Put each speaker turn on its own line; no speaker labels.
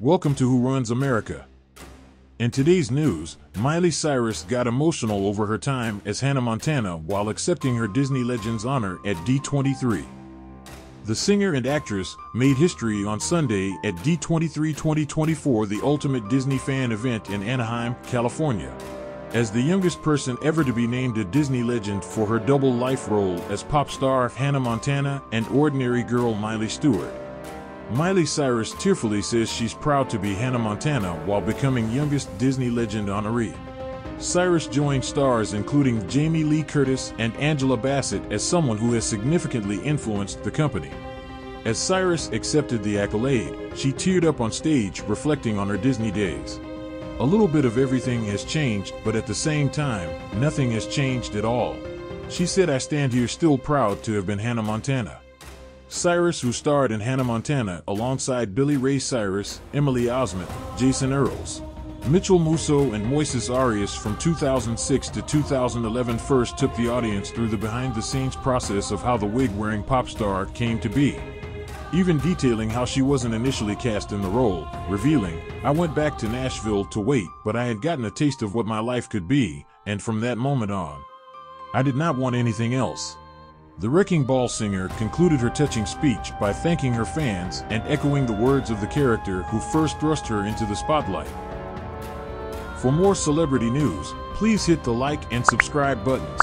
Welcome to Who Runs America. In today's news, Miley Cyrus got emotional over her time as Hannah Montana while accepting her Disney Legends honor at D23. The singer and actress made history on Sunday at D23 2024, the ultimate Disney fan event in Anaheim, California. As the youngest person ever to be named a Disney legend for her double life role as pop star Hannah Montana and ordinary girl Miley Stewart. Miley Cyrus tearfully says she's proud to be Hannah Montana while becoming youngest Disney legend honoree. Cyrus joined stars including Jamie Lee Curtis and Angela Bassett as someone who has significantly influenced the company. As Cyrus accepted the accolade, she teared up on stage reflecting on her Disney days. A little bit of everything has changed, but at the same time, nothing has changed at all. She said, I stand here still proud to have been Hannah Montana. Cyrus, who starred in Hannah Montana alongside Billy Ray Cyrus, Emily Osment, Jason Earles, Mitchell Musso, and Moises Arias from 2006 to 2011 first took the audience through the behind the scenes process of how the wig wearing pop star came to be. Even detailing how she wasn't initially cast in the role, revealing, I went back to Nashville to wait, but I had gotten a taste of what my life could be, and from that moment on, I did not want anything else. The Wrecking Ball singer concluded her touching speech by thanking her fans and echoing the words of the character who first thrust her into the spotlight. For more celebrity news, please hit the like and subscribe buttons.